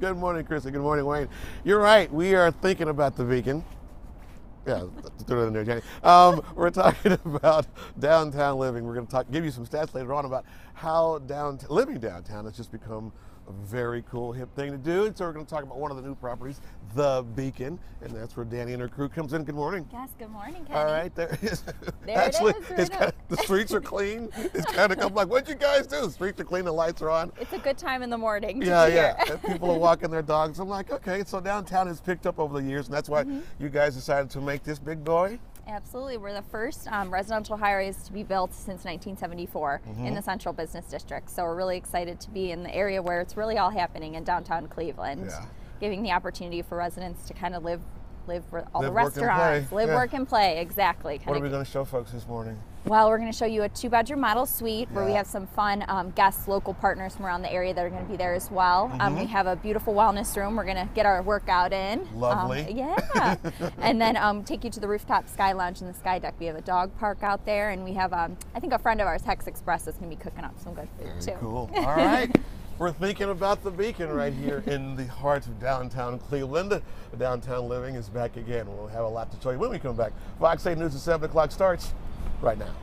Good morning, Chrissy. Good morning, Wayne. You're right. We are thinking about the Beacon. Yeah, throw it in there, Jenny. Um, we're talking about downtown living. We're going to talk, give you some stats later on about how downtown, living downtown has just become a very cool, hip thing to do. And so we're going to talk about one of the new properties, the Beacon, and that's where Danny and her crew comes in. Good morning. Yes, good morning, Kenny. All right, there is. There Actually, is, right it's kind of, the streets are clean. It's kind of come like, what'd you guys do? The streets are clean, the lights are on. It's a good time in the morning. to Yeah, yeah. people are walking their dogs. I'm like, okay, so downtown has picked up over the years, and that's why Mm-hmm. you guys decided to make this big boy. Absolutely. We're the first um, residential high rise to be built since 1974 Mm-hmm. in the Central Business District. So we're really excited to be in the area where it's really all happening in downtown Cleveland, Yeah. giving the opportunity for residents to kind of live live all Live, the work, and play. live, Yeah. work, and play. Exactly. What Kind are we going to show folks this morning? Well, we're going to show you a two bedroom model suite where we have some fun um, guests, local partners from around the area that are going to be there as well. Um, we have a beautiful wellness room. We're going to get our workout in. Um, Lovely. yeah. and then um, take you to the rooftop sky lounge and the sky deck. We have a dog park out there, and we have, um, I think, a friend of ours, Hex Express, is going to be cooking up some good food too. Cool. All right. We're thinking about the beacon right here in the heart of downtown Cleveland. Downtown living is back again. We'll have a lot to show you when we come back. Fox 8 News at 7 o'clock starts right now.